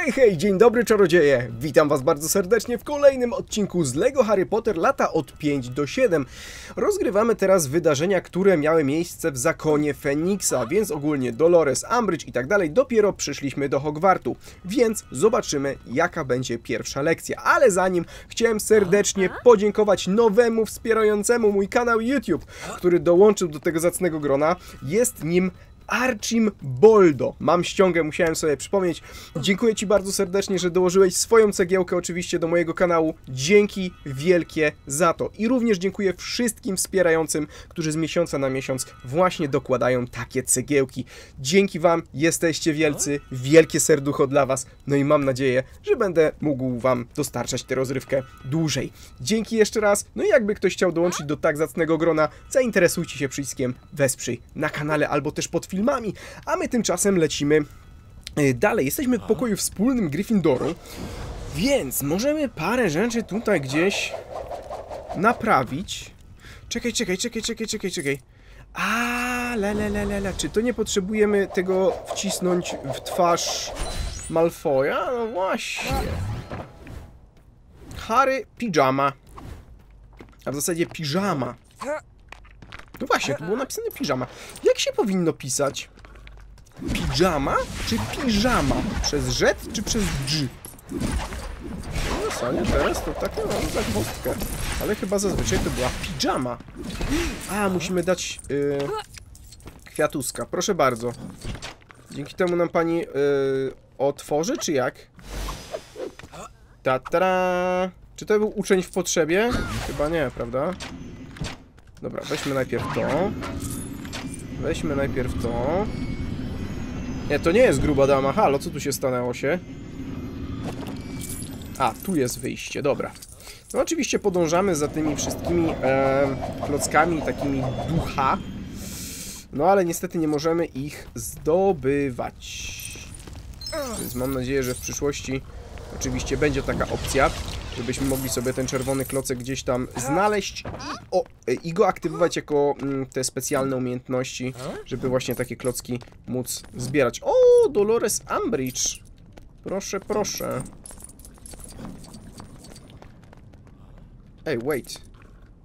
Hej, hej, dzień dobry czarodzieje! Witam was bardzo serdecznie w kolejnym odcinku z LEGO Harry Potter lata od 5 do 7. Rozgrywamy teraz wydarzenia, które miały miejsce w zakonie Feniksa, więc ogólnie Dolores, Umbridge i tak dalej, dopiero przyszliśmy do Hogwartu. Więc zobaczymy, jaka będzie pierwsza lekcja. Ale zanim chciałem serdecznie podziękować nowemu wspierającemu mój kanał YouTube, który dołączył do tego zacnego grona. Jest nim Archim Boldo. Mam ściągę, musiałem sobie przypomnieć. Dziękuję Ci bardzo serdecznie, że dołożyłeś swoją cegiełkę oczywiście do mojego kanału. Dzięki wielkie za to. I również dziękuję wszystkim wspierającym, którzy z miesiąca na miesiąc właśnie dokładają takie cegiełki. Dzięki Wam jesteście wielcy, wielkie serducho dla Was. No i mam nadzieję, że będę mógł Wam dostarczać tę rozrywkę dłużej. Dzięki jeszcze raz. No i jakby ktoś chciał dołączyć do tak zacnego grona, zainteresujcie się przyciskiem wesprzyj na kanale albo też pod filmem filmami, a my tymczasem lecimy y, dalej. Jesteśmy w pokoju wspólnym Gryffindoru, więc możemy parę rzeczy tutaj gdzieś naprawić. Czekaj, czekaj, czekaj, czekaj, czekaj, czekaj. A, le, le, le. Czy to nie potrzebujemy tego wcisnąć w twarz Malfoya? No właśnie. Harry pijama. A w zasadzie piżama. No właśnie, tu było napisane piżama. Jak się powinno pisać? Pijama czy piżama? Przez rzet czy przez dż? No Sonia, teraz to takie mam zagwozdkę. Ale chyba zazwyczaj to była pijama. A, musimy dać yy, kwiatuska. Proszę bardzo. Dzięki temu nam pani yy, otworzy, czy jak? Ta, ta Czy to był uczeń w potrzebie? Chyba nie, prawda? Dobra, weźmy najpierw to. Weźmy najpierw to. Nie, to nie jest gruba dama. Halo, co tu się stanęło się? A, tu jest wyjście, dobra. No oczywiście podążamy za tymi wszystkimi e, klockami, takimi ducha. No ale niestety nie możemy ich zdobywać. Więc mam nadzieję, że w przyszłości oczywiście będzie taka opcja żebyśmy mogli sobie ten czerwony klocek gdzieś tam znaleźć i, o, e, i go aktywować jako mm, te specjalne umiejętności, żeby właśnie takie klocki móc zbierać. O, Dolores Umbridge! Proszę, proszę. Ej, wait.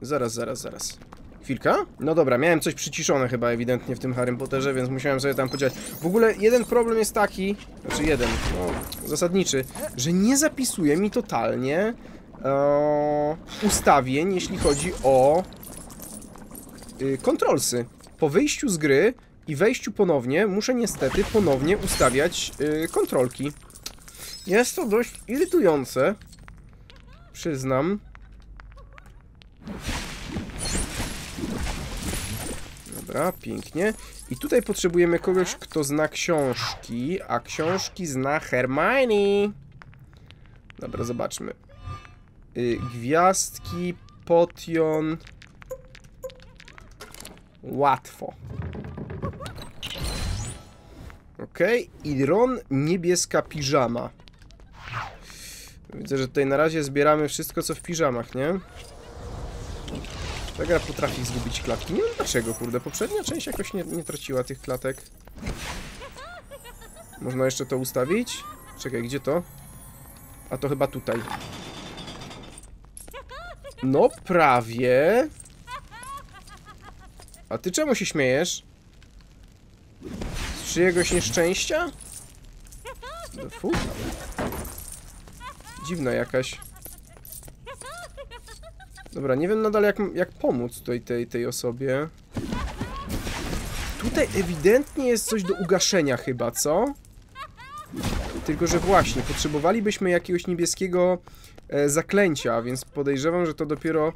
Zaraz, zaraz, zaraz. Chwilka? No dobra, miałem coś przyciszone chyba ewidentnie w tym Harry Potterze, więc musiałem sobie tam podziałać. W ogóle jeden problem jest taki, znaczy jeden, no, zasadniczy, że nie zapisuje mi totalnie e, ustawień, jeśli chodzi o y, kontrolsy. Po wyjściu z gry i wejściu ponownie, muszę niestety ponownie ustawiać y, kontrolki. Jest to dość irytujące, przyznam. Dobra, pięknie. I tutaj potrzebujemy kogoś, kto zna książki, a książki zna Hermione. Dobra, zobaczmy. Y, gwiazdki, potion... Łatwo. Ok, i Ron niebieska piżama. Widzę, że tutaj na razie zbieramy wszystko, co w piżamach, nie? Ta gra potrafi zgubić klatki. Nie wiem dlaczego, kurde. Poprzednia część jakoś nie, nie traciła tych klatek. Można jeszcze to ustawić? Czekaj, gdzie to? A to chyba tutaj. No, prawie. A ty czemu się śmiejesz? Z czyjegoś nieszczęścia? Fu. Dziwna jakaś. Dobra, nie wiem nadal jak, jak pomóc tutaj tej, tej osobie. Tutaj ewidentnie jest coś do ugaszenia chyba, co? Tylko, że właśnie, potrzebowalibyśmy jakiegoś niebieskiego e, zaklęcia, więc podejrzewam, że to dopiero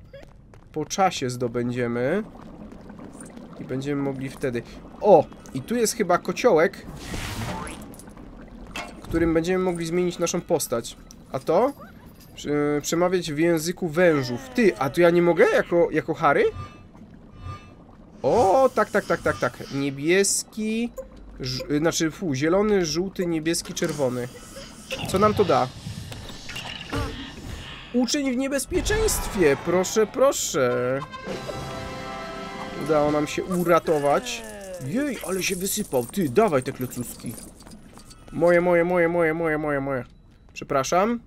po czasie zdobędziemy. I będziemy mogli wtedy... O! I tu jest chyba kociołek, którym będziemy mogli zmienić naszą postać. A to? Przemawiać w języku wężów. Ty, a tu ja nie mogę jako, jako Harry? O, tak, tak, tak, tak, tak. Niebieski, znaczy, fu, zielony, żółty, niebieski, czerwony. Co nam to da? Uczeń w niebezpieczeństwie, proszę, proszę. Udało nam się uratować. Jej, ale się wysypał. Ty, dawaj te klecuski. Moje, moje, moje, moje, moje, moje, moje. Przepraszam.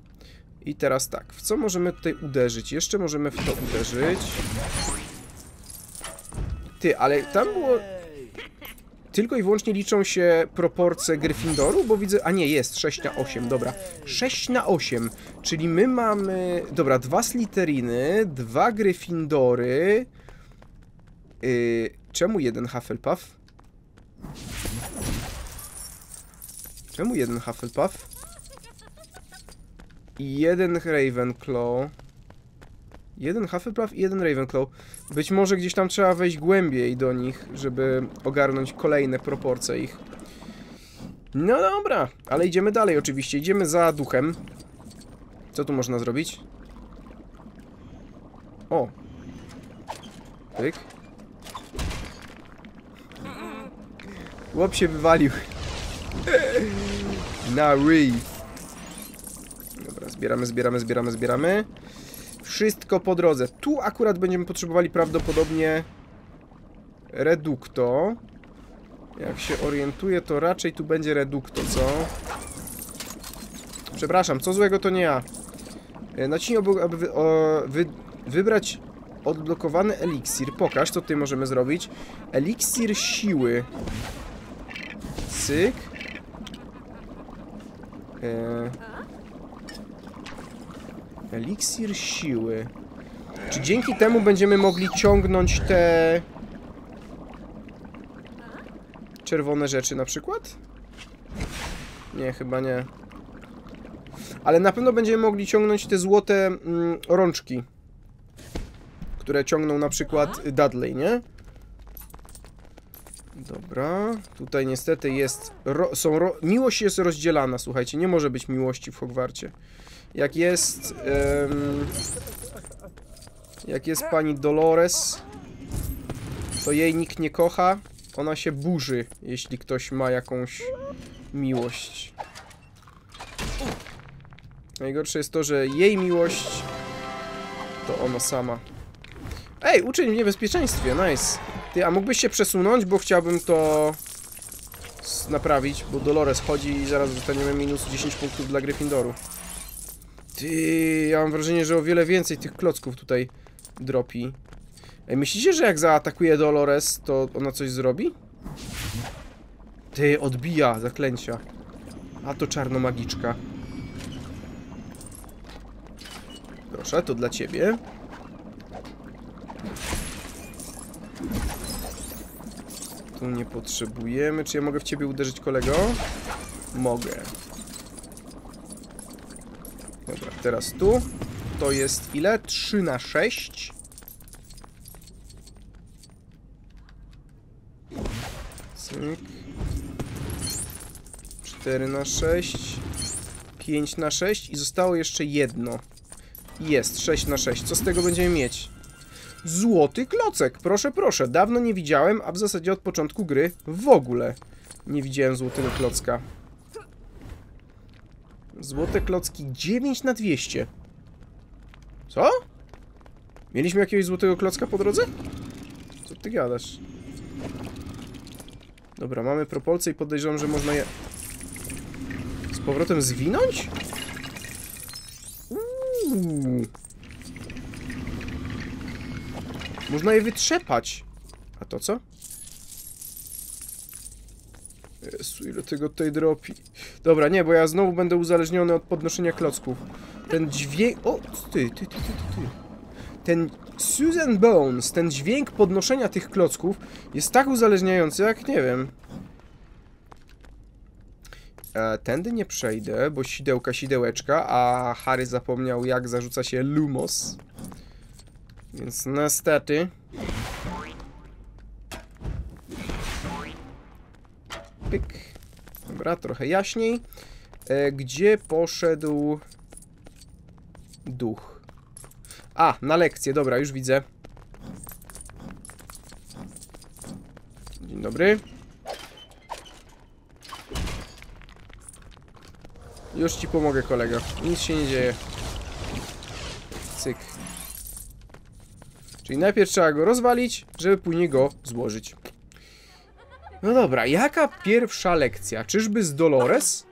I teraz tak, w co możemy tutaj uderzyć? Jeszcze możemy w to uderzyć. Ty, ale tam było... Tylko i wyłącznie liczą się proporcje Gryffindoru, bo widzę... A nie, jest 6 na 8, dobra. 6 na 8, czyli my mamy... Dobra, dwa Slytheriny, dwa Gryffindory... Yy, czemu jeden Hufflepuff? Czemu jeden Hufflepuff? Jeden Ravenclaw. Jeden Hufflepuff i jeden Ravenclaw. Być może gdzieś tam trzeba wejść głębiej do nich, żeby ogarnąć kolejne proporcje ich. No dobra, ale idziemy dalej oczywiście. Idziemy za duchem. Co tu można zrobić? O. Pyk. Łop się wywalił. Na ryj. Zbieramy, zbieramy, zbieramy, zbieramy. Wszystko po drodze. Tu akurat będziemy potrzebowali prawdopodobnie redukto. Jak się orientuję, to raczej tu będzie redukto, co? Przepraszam, co złego to nie ja. E, Naciśnij aby o, wy, wybrać odblokowany eliksir. Pokaż, co tutaj możemy zrobić. Eliksir siły. Cyk. E... Eliksir siły. Czy dzięki temu będziemy mogli ciągnąć te... Czerwone rzeczy na przykład? Nie, chyba nie. Ale na pewno będziemy mogli ciągnąć te złote mm, rączki. Które ciągną na przykład Dudley, nie? Dobra, tutaj niestety jest, ro, są, ro, miłość jest rozdzielana, słuchajcie, nie może być miłości w Hogwarcie. Jak jest, em, jak jest pani Dolores, to jej nikt nie kocha, ona się burzy, jeśli ktoś ma jakąś miłość. Najgorsze jest to, że jej miłość to ona sama. Ej, uczeń w niebezpieczeństwie, nice. Ty, a mógłbyś się przesunąć, bo chciałbym to naprawić, bo Dolores chodzi i zaraz dostaniemy minus 10 punktów dla Gryffindoru. Ty, ja mam wrażenie, że o wiele więcej tych klocków tutaj dropi. Ej, myślicie, że jak zaatakuje Dolores, to ona coś zrobi? Ty, odbija zaklęcia. A to czarnomagiczka. Proszę, to dla ciebie. Tu nie potrzebujemy. Czy ja mogę w ciebie uderzyć, kolego? Mogę. Dobra, teraz tu. To jest ile? 3 na 6. Cyk. 4 na 6. 5 na 6 i zostało jeszcze jedno. Jest, 6 na 6. Co z tego będziemy mieć? Złoty klocek, proszę, proszę. Dawno nie widziałem, a w zasadzie od początku gry w ogóle nie widziałem złotego klocka. Złote klocki 9 na 200. Co? Mieliśmy jakiegoś złotego klocka po drodze? Co ty gadasz? Dobra, mamy propolce i podejrzewam, że można je z powrotem zwinąć? Uuu. Można je wytrzepać. A to co? Jezu, ile tego tutaj dropi. Dobra, nie, bo ja znowu będę uzależniony od podnoszenia klocków. Ten dźwięk... O, ty, ty, ty, ty, ty, ty. Ten Susan Bones, ten dźwięk podnoszenia tych klocków jest tak uzależniający, jak nie wiem. E, tędy nie przejdę, bo sidełka, sidełeczka, a Harry zapomniał, jak zarzuca się Lumos. Więc niestety... Pyk. Dobra, trochę jaśniej. E, gdzie poszedł duch? A, na lekcję, dobra, już widzę. Dzień dobry. Już ci pomogę, kolego. Nic się nie dzieje. Cyk. Czyli najpierw trzeba go rozwalić, żeby później go złożyć. No dobra, jaka pierwsza lekcja? Czyżby z Dolores?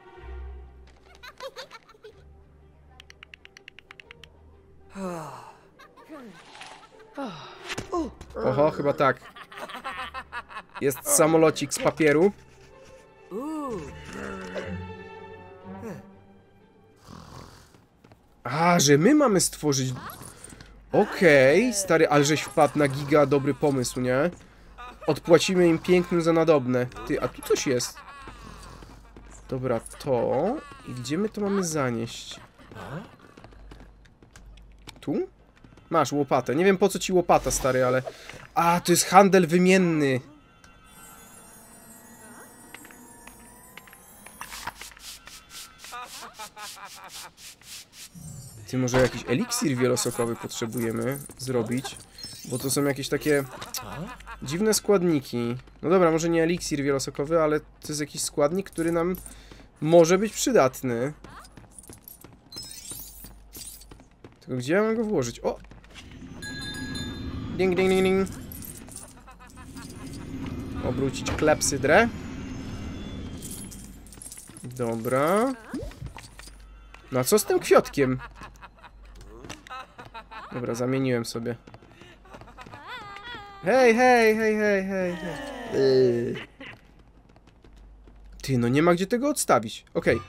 Oho, chyba tak. Jest samolocik z papieru. A, że my mamy stworzyć... Okej, okay, stary, ale żeś wpadł na giga, dobry pomysł, nie? Odpłacimy im pięknym za nadobne. Ty, a tu coś jest. Dobra, to... I gdzie my to mamy zanieść? Tu? Masz łopatę. Nie wiem po co ci łopata, stary, ale... A, to jest handel wymienny. Ty, może jakiś eliksir wielosokowy potrzebujemy zrobić? Bo to są jakieś takie dziwne składniki. No dobra, może nie eliksir wielosokowy, ale to jest jakiś składnik, który nam może być przydatny. Tylko gdzie ja mam go włożyć? O! Ding, ding, ding, ding. Obrócić klepsydrę. Dobra. No a co z tym kwiotkiem? Dobra, zamieniłem sobie. Hej, hej, hej, hej, hej, hej. Ty, no nie ma gdzie tego odstawić. Okej.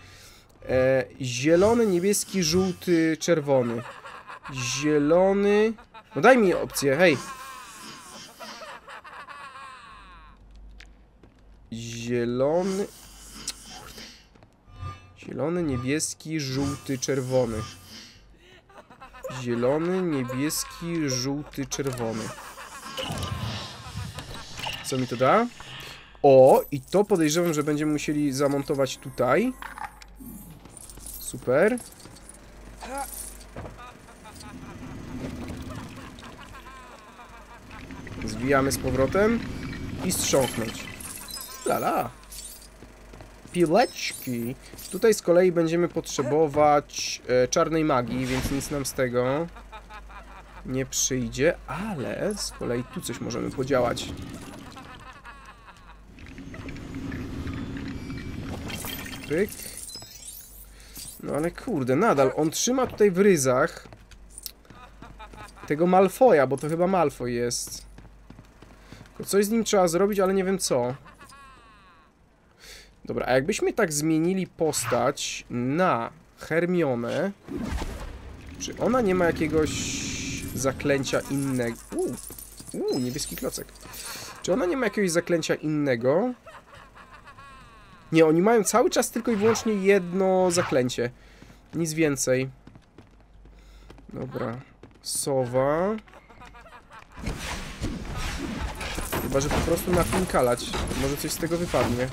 E, Zielony, niebieski, żółty, czerwony. Zielony... No daj mi opcję, hej. Zielony... Zielony, niebieski, żółty, czerwony. Zielony, niebieski, żółty, czerwony. Co mi to da? O, i to podejrzewam, że będziemy musieli zamontować tutaj. Super. Zwijamy z powrotem i strząknąć. Lala. Pileczki. Tutaj z kolei będziemy potrzebować e, czarnej magii, więc nic nam z tego nie przyjdzie, ale z kolei tu coś możemy podziałać. Pyk. No ale kurde, nadal on trzyma tutaj w ryzach tego Malfoja, bo to chyba Malfoy jest. Tylko coś z nim trzeba zrobić, ale nie wiem co. Dobra, a jakbyśmy tak zmienili postać na Hermionę, czy ona nie ma jakiegoś zaklęcia innego? Uuu, uu, niebieski klocek. Czy ona nie ma jakiegoś zaklęcia innego? Nie, oni mają cały czas tylko i wyłącznie jedno zaklęcie. Nic więcej. Dobra. Sowa. Chyba, że po prostu napinkalać. Może coś z tego wypadnie.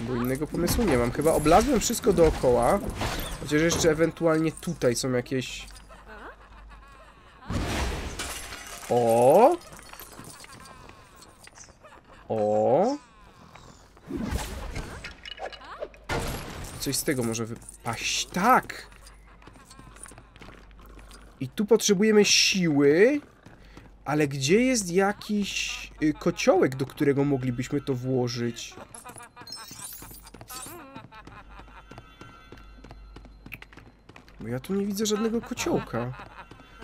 Bo innego pomysłu nie mam. Chyba oblazłem wszystko dookoła. Chociaż jeszcze ewentualnie tutaj są jakieś... O! O! Coś z tego może wypaść. Tak! I tu potrzebujemy siły. Ale gdzie jest jakiś y, kociołek, do którego moglibyśmy to włożyć? Bo ja tu nie widzę żadnego kociołka.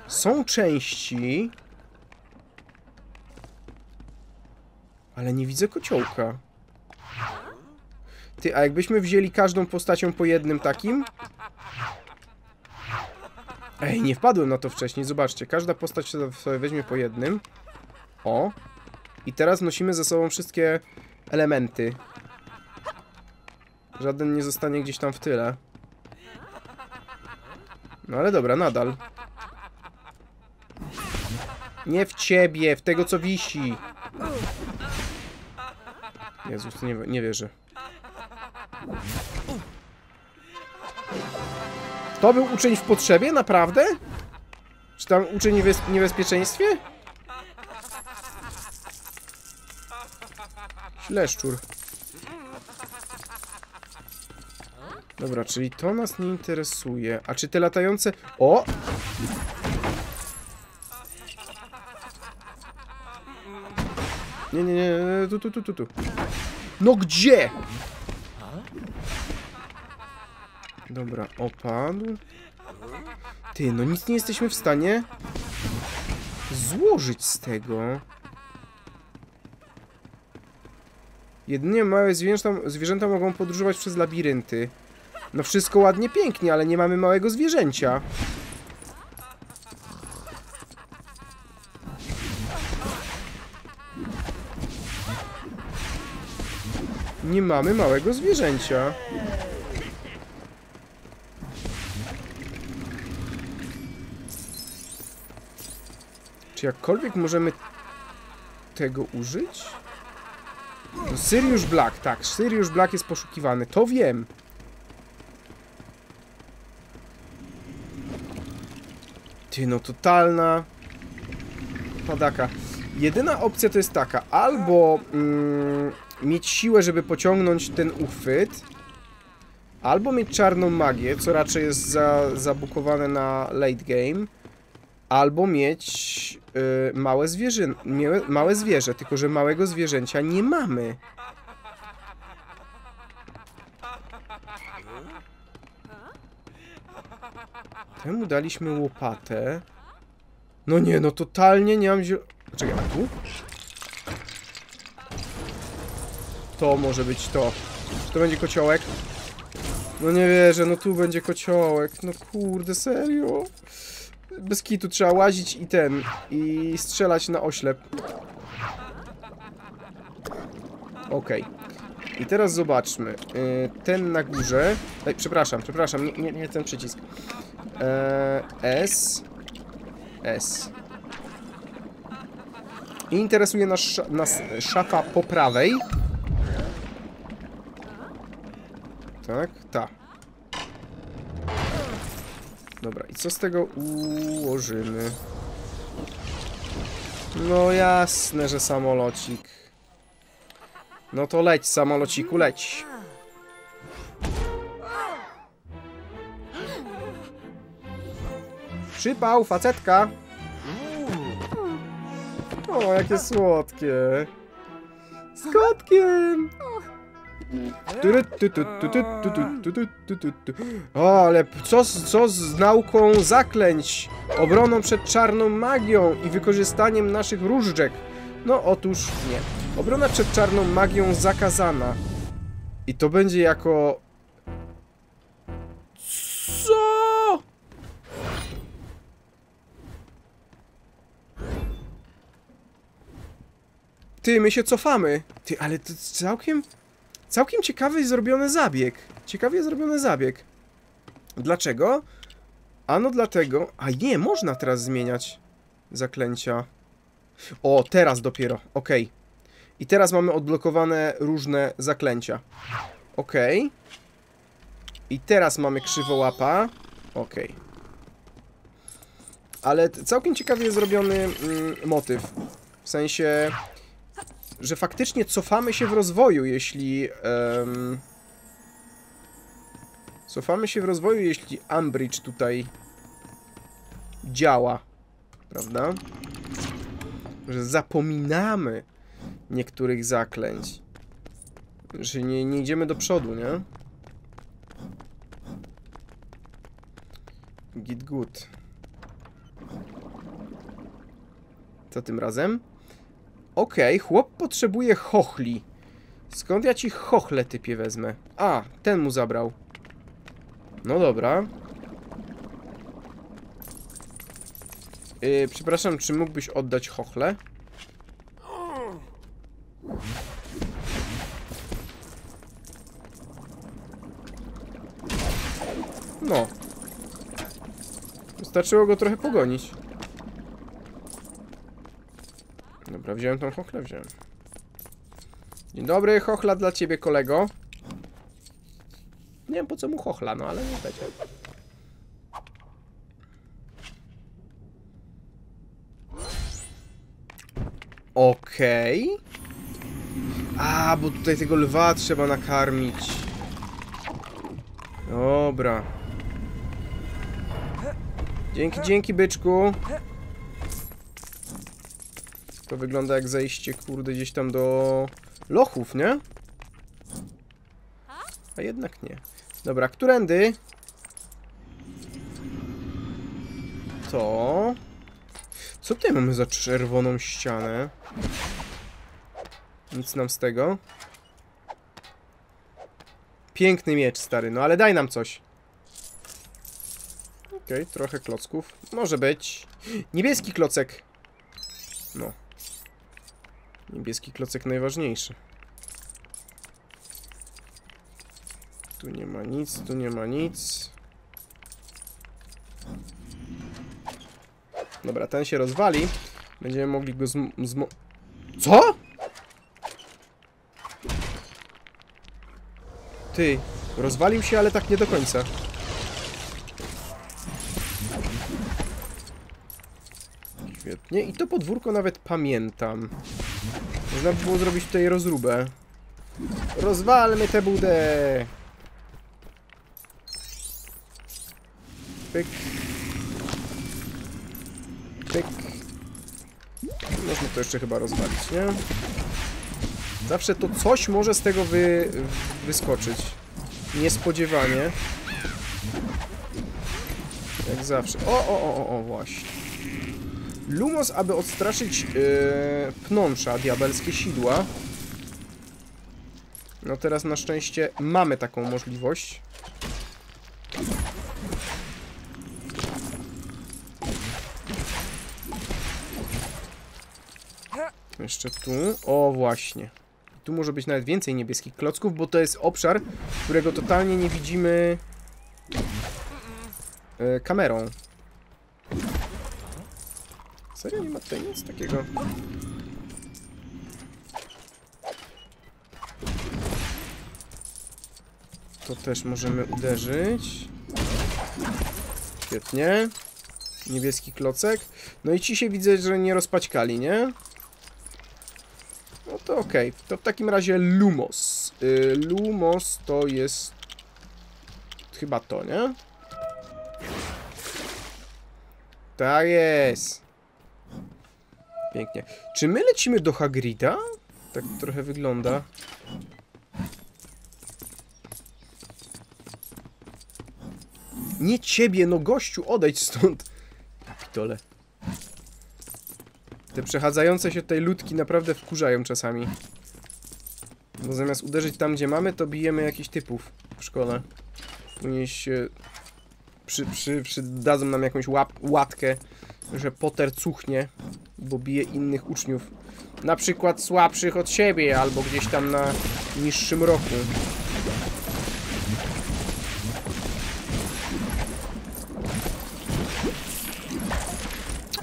Są części. Ale nie widzę kociołka. Ty, a jakbyśmy wzięli każdą postacią po jednym takim? Ej, nie wpadłem na to wcześniej, zobaczcie. Każda postać sobie weźmie po jednym. O. I teraz nosimy ze sobą wszystkie elementy. Żaden nie zostanie gdzieś tam w tyle. No ale dobra, nadal. Nie w ciebie, w tego co wisi. Jezus, nie, nie wierzę. To był uczeń w potrzebie? Naprawdę? Czy tam uczeń w niebezpieczeństwie? Śleszczur. Dobra, czyli to nas nie interesuje. A czy te latające... O! Nie, nie, nie, tu, tu, tu, tu, tu. No gdzie? Dobra, opadł. Ty, no nic nie jesteśmy w stanie złożyć z tego. Jedynie małe zwierzęta, zwierzęta mogą podróżować przez labirynty. No wszystko ładnie, pięknie, ale nie mamy małego zwierzęcia. Nie mamy małego zwierzęcia. Czy jakkolwiek możemy tego użyć? No Sirius Black, tak, Sirius Black jest poszukiwany, to wiem. Ty, no totalna padaka. Jedyna opcja to jest taka, albo mm, mieć siłę, żeby pociągnąć ten uchwyt, albo mieć czarną magię, co raczej jest za, zabukowane na late game, albo mieć y, małe, zwierzę, małe, zwierzę, tylko że małego zwierzęcia nie mamy. Temu daliśmy łopatę. No nie, no totalnie nie mam ziel... Czekaj, a tu? To może być to. Czy to będzie kociołek? No nie wierzę, no tu będzie kociołek. No kurde, serio? Bez kitu trzeba łazić i ten, i strzelać na oślep. Okej. I teraz zobaczmy. Yy, ten na górze... Ej, przepraszam, przepraszam, nie, nie, nie ten przycisk. Eee, S. S. I interesuje nas, nas szafa po prawej. Tak, ta. Dobra, i co z tego ułożymy? No jasne, że samolocik. No to leć, samolociku, leć. Przypał, facetka. O, jakie słodkie. Z kotkiem. O, ale co, z- co z nauką zaklęć, obroną przed czarną magią i wykorzystaniem naszych różdżek? No otóż nie. Obrona przed czarną magią zakazana. I to będzie jako... Co? Ty, my się cofamy. Ty, ale to całkiem... Całkiem ciekawy zrobiony zabieg. Ciekawie zrobiony zabieg. Dlaczego? Ano dlatego... A nie, można teraz zmieniać zaklęcia. O, teraz dopiero. Okej. I teraz mamy odblokowane różne zaklęcia. Okej. I teraz mamy krzywołapa. Okej. Ale całkiem ciekawie jest zrobiony mm, motyw. W sensie, że faktycznie cofamy się w rozwoju, jeśli... em, cofamy się w rozwoju, jeśli Umbridge tutaj działa. Prawda? Że zapominamy niektórych zaklęć. Że nie, nie idziemy do przodu, nie? Git good. Co tym razem? Okej, chłop potrzebuje chochli. Skąd ja ci chochle typie wezmę? A, ten mu zabrał. No dobra. Yy, przepraszam, czy mógłbyś oddać chochle? No. Wystarczyło go trochę pogonić. Dobra, wziąłem tą chochlę, wziąłem. Dzień dobry, chochla dla ciebie, kolego. Nie wiem po co mu chochla, no ale nie będzie. Okej. A, bo tutaj tego lwa trzeba nakarmić. Dobra. Dzięki, dzięki, byczku. To wygląda jak zejście, kurde, gdzieś tam do lochów, nie? A jednak nie. Dobra, którędy? To... Co tutaj mamy za czerwoną ścianę? Nic nam z tego. Piękny miecz, stary, no ale daj nam coś. Okej, trochę klocków. Może być. Niebieski klocek. No. Niebieski klocek najważniejszy. Tu nie ma nic, tu nie ma nic. Dobra, ten się rozwali. Będziemy mogli go zm... zmo... Co? Ty, rozwalił się, ale tak nie do końca. Świetnie. I to podwórko nawet pamiętam. Można by było zrobić tutaj rozróbę. Rozwalmy tę budę! Pyk. Pyk. Można to jeszcze chyba rozwalić, nie? Zawsze to coś może z tego wy, wyskoczyć. Niespodziewanie. Jak zawsze. O, o, o, o, o właśnie. Lumos, aby odstraszyć yy, pnącza, diabelskie sidła. No teraz na szczęście mamy taką możliwość. Jeszcze tu. O, właśnie. Tu może być nawet więcej niebieskich klocków, bo to jest obszar, którego totalnie nie widzimy yy, kamerą. Serio? Nie ma tutaj nic takiego? To też możemy uderzyć. Świetnie. Niebieski klocek. No i ci się widzę, że nie rozpaćkali, nie? No to okej. Okay. To w takim razie Lumos. Yy, Lumos to jest... Chyba to, nie? Tak jest. Pięknie. Czy my lecimy do Hagrida? Tak trochę wygląda. Nie ciebie, no gościu, odejdź stąd. Kapitole. Te przechadzające się tutaj ludki naprawdę wkurzają czasami. Bo zamiast uderzyć tam, gdzie mamy, to bijemy jakichś typów w szkole. Później się przy, przy, przydadzą nam jakąś łap, łatkę, że Potter cuchnie, bo bije innych uczniów. Na przykład słabszych od siebie, albo gdzieś tam na niższym roku.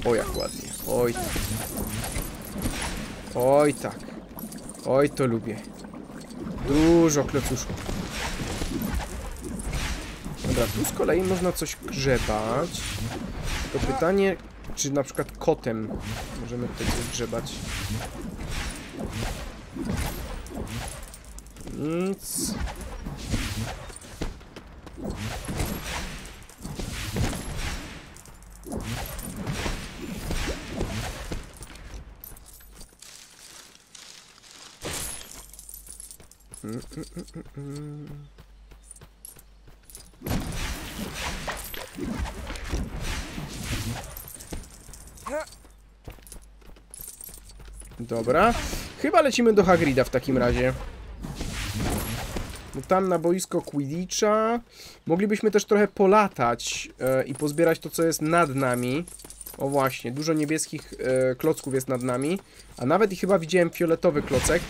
O, jak ładnie. Oj tak. Oj tak. Oj, to lubię. Dużo klocuszków. Dobra, tu z kolei można coś grzebać. To pytanie, czy na przykład kotem możemy tutaj coś grzebać. Nic. Mm, mm, mm, Dobra. Chyba lecimy do Hagrida w takim razie. Bo tam na boisko Quidditcha moglibyśmy też trochę polatać e, i pozbierać to, co jest nad nami. O właśnie, dużo niebieskich e, klocków jest nad nami. A nawet i chyba widziałem fioletowy klocek.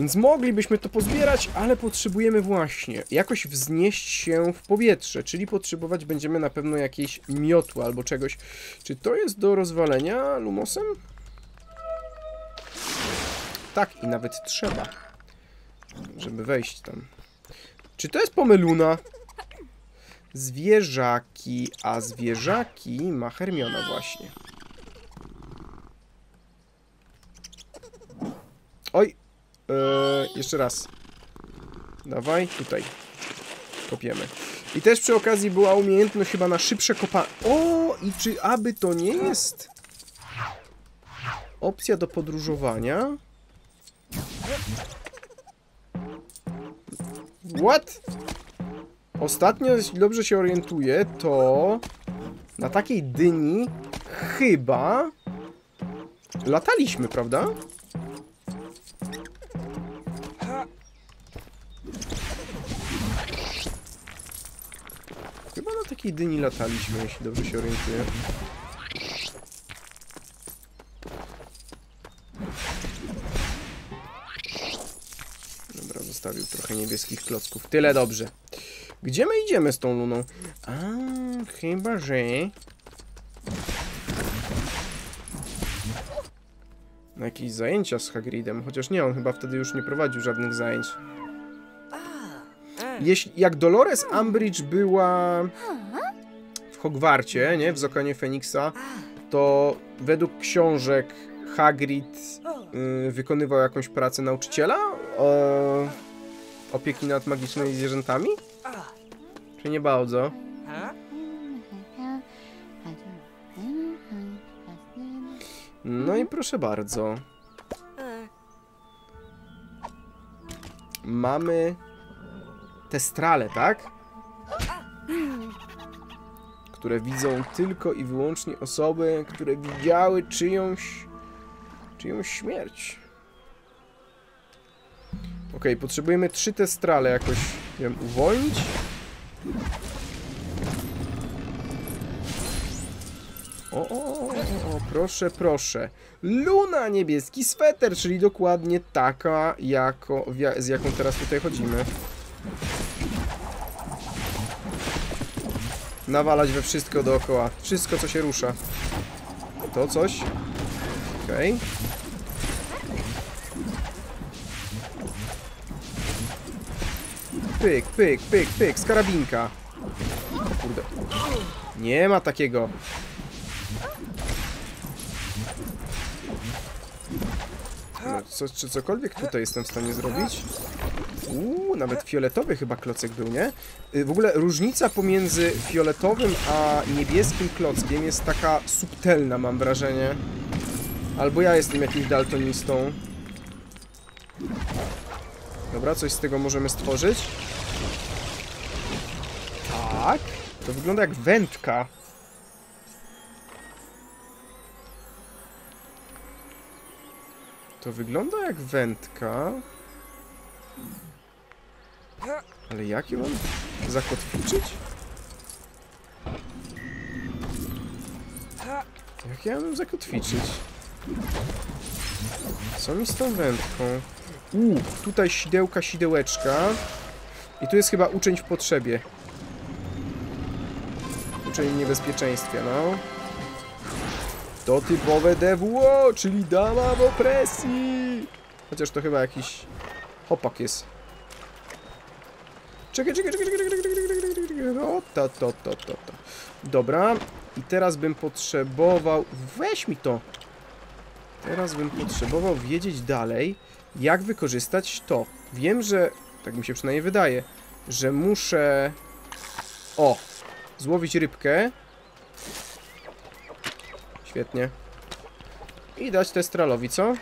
Więc moglibyśmy to pozbierać, ale potrzebujemy właśnie jakoś wznieść się w powietrze, czyli potrzebować będziemy na pewno jakiejś miotły albo czegoś. Czy to jest do rozwalenia lumosem? Tak, i nawet trzeba, żeby wejść tam. Czy to jest pomyluna? Zwierzaki, a zwierzaki ma Hermiona właśnie. Oj, Eee, jeszcze raz. Dawaj, tutaj. Kopiemy. I też przy okazji była umiejętność chyba na szybsze kopa... O! I czy aby to nie jest... Opcja do podróżowania? What? Ostatnio, jeśli dobrze się orientuję, to na takiej dyni chyba lataliśmy, prawda? Chyba na takiej dyni lataliśmy, jeśli dobrze się orientuję. Dobra, zostawił trochę niebieskich klocków. Tyle dobrze. Gdzie my idziemy z tą luną? A, chyba że... Na jakieś zajęcia z Hagridem, chociaż nie, on chyba wtedy już nie prowadził żadnych zajęć. Jeśli, jak Dolores Umbridge była w Hogwarcie, nie, w Zakonie Feniksa, to według książek Hagrid y, wykonywał jakąś pracę nauczyciela o opieki nad magicznymi zwierzętami? Czy nie bardzo? No i proszę bardzo. Mamy te strale, tak? Które widzą tylko i wyłącznie osoby, które widziały czyjąś czyjąś śmierć. Okej, potrzebujemy trzy te strale jakoś, wiem, uwolnić. O, o, o, o, proszę, proszę. Luna, niebieski sweter, czyli dokładnie taka, jako, z jaką teraz tutaj chodzimy. Nawalać we wszystko dookoła. Wszystko, co się rusza. To coś. Okej. Pyk, pyk, pyk, pyk, z karabinka. O kurde. Nie ma takiego. No, co, czy cokolwiek tutaj jestem w stanie zrobić? Uuu, nawet fioletowy chyba klocek był, nie? Y, W ogóle różnica pomiędzy fioletowym a niebieskim klockiem jest taka subtelna, mam wrażenie. Albo ja jestem jakimś daltonistą. Dobra, coś z tego możemy stworzyć. Tak. To wygląda jak wędka. To wygląda jak wędka. Ale jak ją mam zakotwiczyć? Jak ja mam zakotwiczyć? Co mi z tą wędką? Uuu, tutaj sidełka, sidełeczka. I tu jest chyba uczeń w potrzebie czyli niebezpieczeństwie, no. To typowe DWO, czyli dama w opresji. Chociaż to chyba jakiś hopak jest. Czekaj, czekaj, czekaj, czekaj, czekaj, czekaj, czekaj, czekaj. O, to, to, to, to, to. Dobra. I teraz bym potrzebował... Weź mi to. Teraz bym potrzebował wiedzieć dalej, jak wykorzystać to. Wiem, że... Tak mi się przynajmniej wydaje. Że muszę... O! Złowić rybkę. Świetnie. I dać testralowi, co?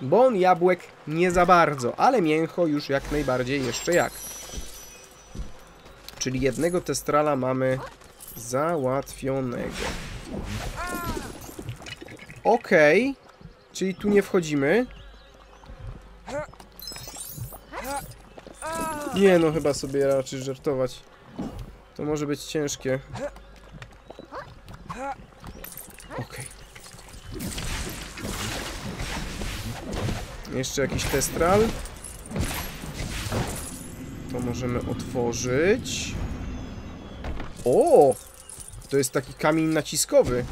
Bon jabłek nie za bardzo, ale mięcho już jak najbardziej jeszcze jak. Czyli jednego testrala mamy załatwionego. Okej. Czyli tu nie wchodzimy. Nie no, chyba sobie raczej żartować. To może być ciężkie. Okej. Jeszcze jakiś testral. To możemy otworzyć. O! To jest taki kamień naciskowy.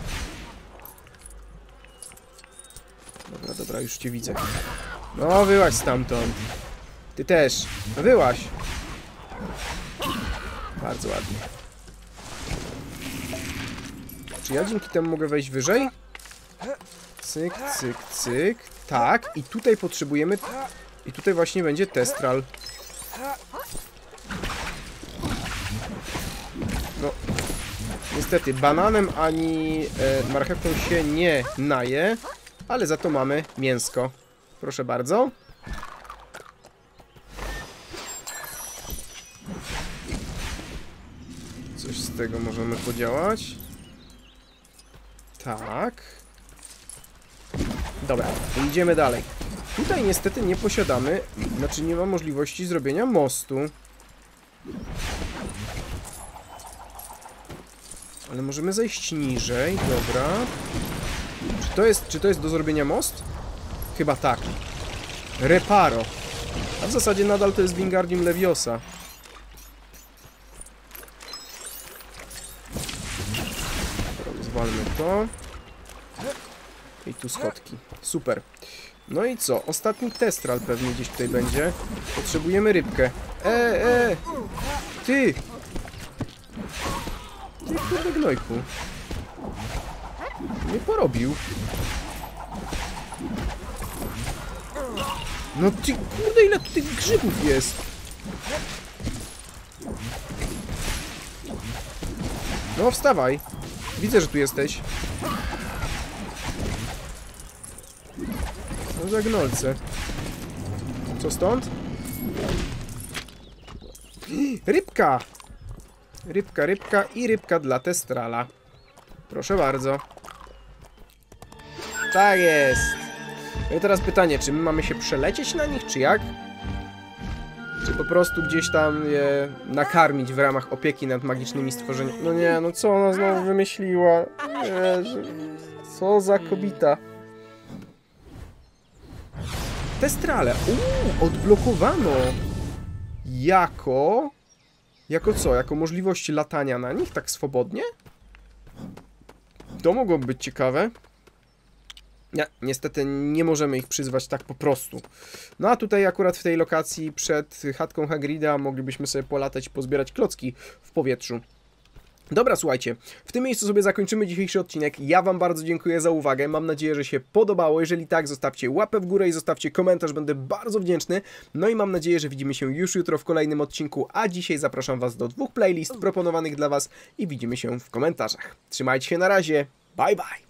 Dobra, dobra, już cię widzę. No, wyłaź stamtąd. Ty też. No wyłaź. Bardzo ładnie. Czy ja dzięki temu mogę wejść wyżej? Cyk, cyk, cyk. Tak, i tutaj potrzebujemy... I tutaj właśnie będzie testral. No, niestety, bananem ani e, marchewką się nie naje, ale za to mamy mięsko. Proszę bardzo. Tego możemy podziałać. Tak. Dobra, idziemy dalej. Tutaj niestety nie posiadamy, znaczy nie ma możliwości zrobienia mostu. Ale możemy zejść niżej, dobra. Czy to jest, czy to jest do zrobienia most? Chyba tak. Reparo. A w zasadzie nadal to jest Wingardium Leviosa. Zwalmy to. I tu schodki. Super. No i co? Ostatni testral pewnie gdzieś tutaj będzie. Potrzebujemy rybkę. E, e! Ty! Ty kurde gnojku. Nie porobił. No ty kurde ile tych grzybów jest. No wstawaj. Widzę, że tu jesteś. No za gnolce. Co stąd? Rybka! Rybka, rybka i rybka dla testrala. Proszę bardzo. Tak jest. No i teraz pytanie, czy my mamy się przelecieć na nich, czy jak? Czy po prostu gdzieś tam je nakarmić w ramach opieki nad magicznymi stworzeniami? No nie, no co ona znowu wymyśliła? Jezu, co za kobita. Testrale. Uuu, odblokowano. Jako... Jako co? Jako możliwość latania na nich tak swobodnie? To mogłoby być ciekawe. Nie, niestety nie możemy ich przyzwać tak po prostu. No a tutaj akurat w tej lokacji przed chatką Hagrida moglibyśmy sobie polatać pozbierać klocki w powietrzu. Dobra, słuchajcie, w tym miejscu sobie zakończymy dzisiejszy odcinek. Ja Wam bardzo dziękuję za uwagę. Mam nadzieję, że się podobało. Jeżeli tak, zostawcie łapę w górę i zostawcie komentarz, będę bardzo wdzięczny. No i mam nadzieję, że widzimy się już jutro w kolejnym odcinku, a dzisiaj zapraszam Was do dwóch playlist proponowanych dla Was i widzimy się w komentarzach. Trzymajcie się na razie, bye bye!